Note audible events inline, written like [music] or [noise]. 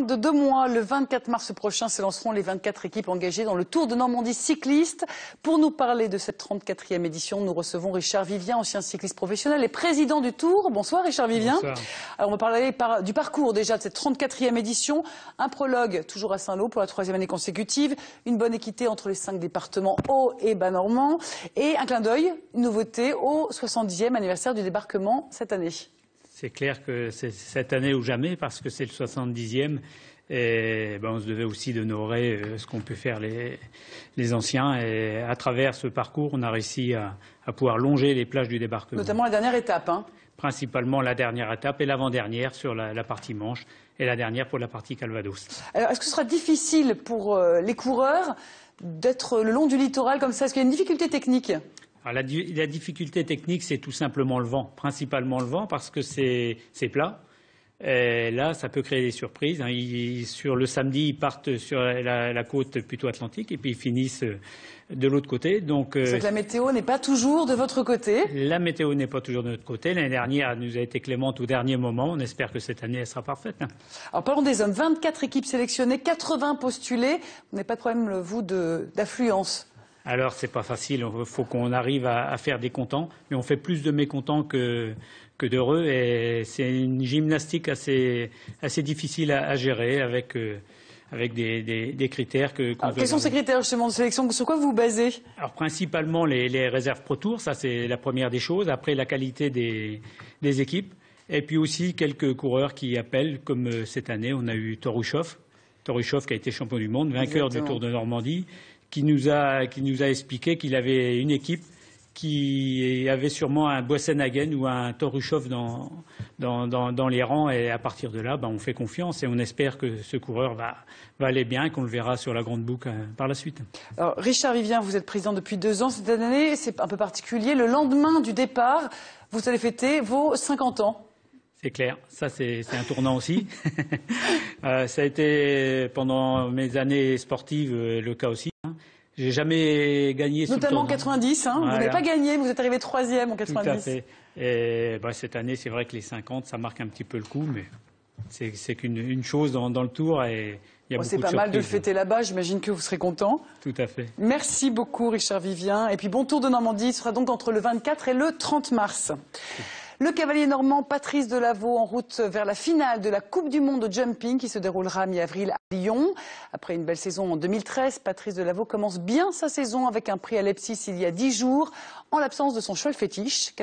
de deux mois, le 24 mars prochain, s'élanceront les 24 équipes engagées dans le Tour de Normandie cycliste. Pour nous parler de cette 34e édition, nous recevons Richard Vivien, ancien cycliste professionnel et président du Tour. Bonsoir Richard Vivien. Bonsoir. Alors, on va parler par- du parcours déjà de cette 34e édition. Un prologue toujours à Saint-Lô pour la troisième année consécutive. Une bonne équité entre les cinq départements Haut et Bas-Normand. Et un clin d'œil, une nouveauté au 70e anniversaire du débarquement cette année. C'est clair que c'est cette année ou jamais, parce que c'est le 70e. Et ben, on se devait aussi d'honorer euh, ce qu'ont pu faire les, les anciens. Et à travers ce parcours, on a réussi à, à pouvoir longer les plages du débarquement. Notamment la dernière étape. hein. Principalement la dernière étape et l'avant-dernière sur la, la partie Manche et la dernière pour la partie Calvados. Alors, est-ce que ce sera difficile pour euh, les coureurs d'être le long du littoral comme ça? Est-ce qu'il y a une difficulté technique? Alors, la, di- la difficulté technique, c'est tout simplement le vent, principalement le vent, parce que c'est plat. Et là, ça peut créer des surprises. hein. Ils- sur le samedi, ils partent sur la, la côte plutôt atlantique et puis ils finissent euh, de l'autre côté. Donc, euh, que la météo n'est pas toujours de votre côté. la météo n'est pas toujours de notre côté. L'année dernière, elle nous a été clémente au dernier moment. On espère que cette année, elle sera parfaite. hein. Alors parlons des hommes. 24 équipes sélectionnées, 80 postulés. Vous n'avez pas de problème, vous, d'affluence Alors, c'est pas facile. Il faut qu'on arrive à, à faire des contents, mais on fait plus de mécontents que, que d'heureux. Et c'est une gymnastique assez, assez difficile à, à gérer avec, euh, avec des, des- des critères que. Alors, Quels sont ces critères justement de sélection? Sur quoi vous vous basez? Alors, principalement les, les réserves Pro Tour, ça c'est la première des choses. Après, la qualité des, des équipes. Et puis aussi quelques coureurs qui appellent, comme euh, cette année, on a eu Torushov. Torushov qui a été champion du monde, vainqueur du. Tour de Normandie, qui nous a, qui nous a expliqué qu'il avait une équipe qui avait sûrement un Boissenhagen ou un Torushov dans, dans, dans, dans les rangs. Et à partir de là, ben, on fait confiance et on espère que ce coureur va, va aller bien et qu'on le verra sur la grande boucle euh, par la suite. Alors, Richard Vivien, vous êtes président depuis deux ans. Cette année, c'est un peu particulier. Le lendemain du départ, vous allez fêter vos 50 ans. C'est clair, ça c'est c'est un tournant aussi. [laughs] Euh, ça a été pendant mes années sportives euh, le cas aussi. Hein. J'ai jamais gagné Notamment en tournant. 90. Hein. Vous Voilà. n'avez pas gagné, vous êtes arrivé troisième en Tout 90. à fait. Et bah, cette année, c'est vrai que les 50, ça marque un petit peu le coup, mais c'est c'est qu'une une chose dans, dans le tour et il y a beaucoup c'est de pas mal de le fêter là-bas. J'imagine que vous serez content. Tout à fait. Merci beaucoup, Richard Vivien. Et puis, bon tour de Normandie. Ce sera donc entre le 24 et le 30 mars. Le cavalier normand Patrice Delaveau en route vers la finale de la Coupe du Monde de jumping qui se déroulera mi-avril à Lyon. Après une belle saison en 2013, Patrice Delaveau commence bien sa saison avec un prix à Leipzig il y a dix jours en l'absence de son cheval fétiche.